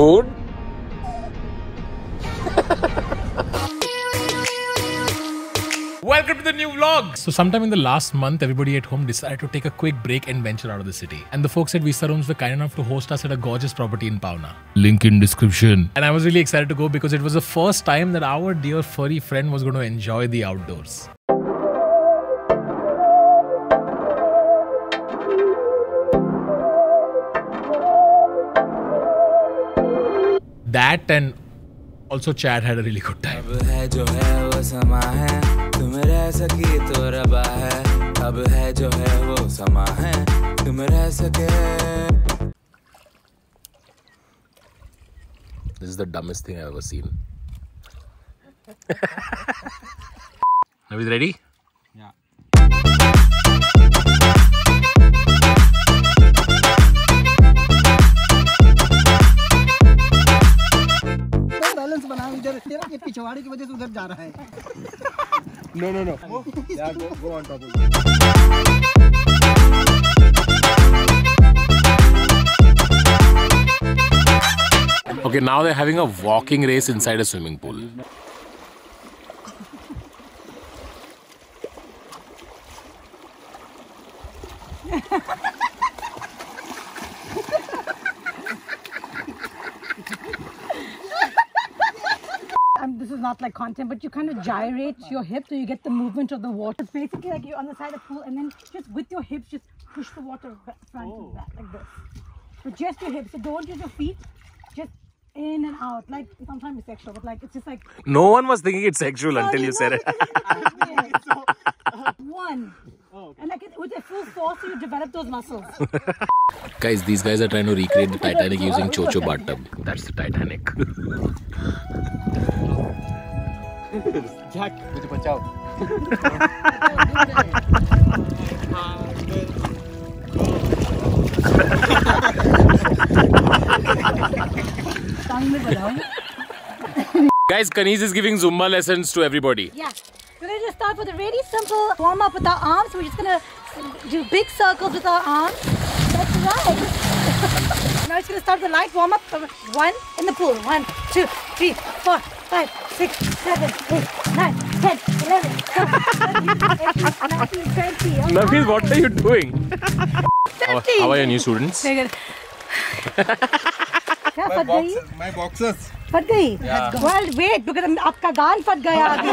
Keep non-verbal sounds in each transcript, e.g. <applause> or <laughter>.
Food? Welcome to the new vlog. So, sometime in the last month, everybody at home decided to take a quick break and venture out of the city. And the folks at Vista Rooms were kind enough to host us at a gorgeous property in Pawna. Link in description. And I was really excited to go because it was the first time that our dear furry friend was going to enjoy the outdoors. That and also Chad had a really good time. अब है जो है वो समा है तुम रह सकी तो रबा है अब है जो है वो समा है तुम रह सके This is the dumbest thing I've ever seen. Are we ready? चवाड़ी की वजह से उधर जा रहा है नो नो नो यार go go on topic Okay, now they're having a walking race inside a swimming pool. Not like content, but you kind of gyrate your hips so you get the movement of the water. It's basically like you're on the side of the pool and then just with your hips, just push the water ba- front and back like this. But just your hips, so don't use your feet, just in and out. Like sometimes it's sexual, but like it's just like No one was thinking it's sexual until you said it. <laughs> Uh, one. Oh, And like it, with a full force, you develop those muscles. guys, these guys are trying to recreate the <laughs> oh Titanic using Chocho bathtub. That's the Titanic. <laughs> Jak, you coba out? Guys, Kaneez is giving Zumba lessons to everybody. Yeah. We're going to just start with a really simple warm up with our arms. We're just going to do big circles with our arms. That's right. <laughs> now it's going to start the light warm up. One in the pool. One, two, three, four, five, six, seven, eight, nine, ten, eleven, twelve, thirteen, fourteen, nineteen, twenty. Oh, Nafis, what are you doing? How, how are your new students? Very good. क्या फट गई my boxes फट गई well wait because आपका गान फट गया अभी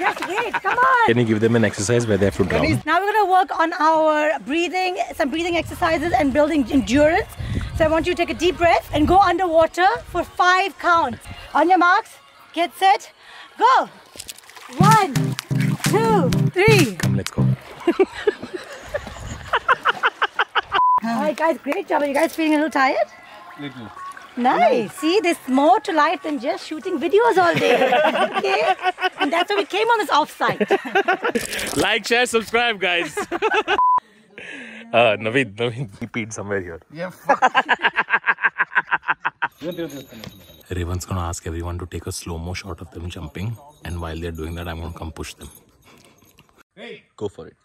just wait come on Can you give them an exercise where they have to drown? Now we're going to work on our breathing, some breathing exercises and building endurance. So I want you to take a deep breath and go underwater for five counts. On your marks, get set, go. One, two, three. Come, let's go. <laughs> All right, guys, great job. Are you guys feeling a little tired? Little. Nice. See, there's more to life than just shooting videos all day. <laughs> okay? And that's why we came on this offsite. <laughs> Like, share, subscribe, guys. uh, Naveed, Naveed, he peed somewhere here. ये Revant's gonna ask everyone to take a slow mo shot of them jumping, and while they're doing that, I'm gonna come push them. Hey. Go for it.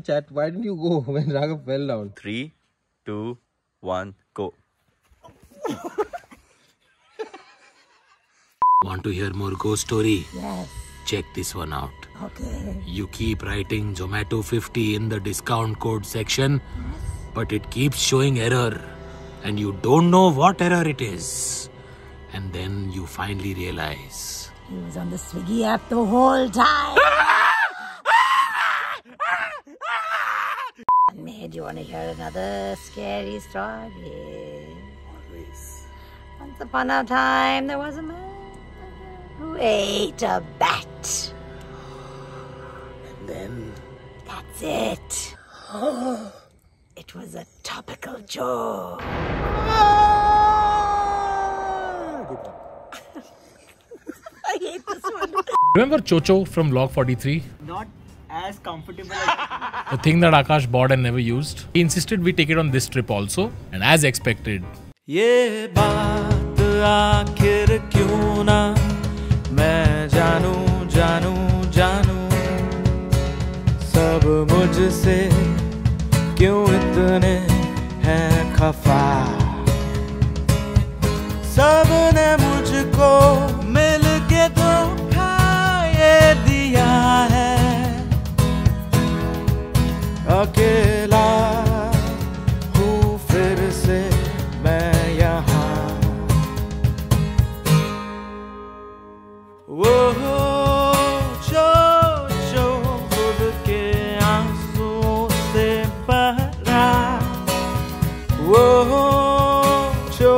chat, why didn't you go <laughs> when Raghav fell down? Three, two, one, go. Want to hear more ghost story? yes. Check this one out. Okay. You keep writing Zomato 50 in the discount code section, but it keeps showing error, and you don't know what error it is. And then you finally realize. He was on the Swiggy app the whole time. <laughs> you want to hear another scary story? Always. Once upon a time, there was a man who ate a bat. And then That's it. <gasps> It was a topical joke. <laughs> I hate this one. Remember Chocho from Log 43? not as comfortable as The thing that Akash bought and never used. He insisted we take it on this trip also. And as expected, ये बात आखिर क्यों ना मैं जानू जानू जानू सब मुझसे क्यों इतने हैं खफा जो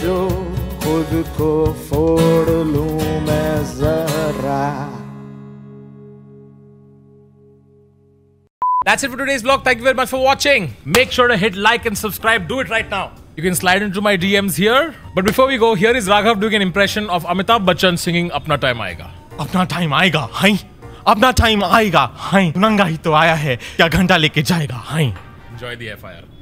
जो खुद को फोड़ लूँ मैं जरा That's it for today's vlog. Thank you very much for watching. Make sure to hit like and subscribe. Do it right now. You can slide into my DMs here. But before we go, here is Raghav doing an impression of Amitabh Bachchan singing Apna Time Aayega. अपना time आएगा हाई अपना time आएगा हाई नंगा ही तो आया है क्या घंटा लेके जाएगा हाई Enjoy the FIR.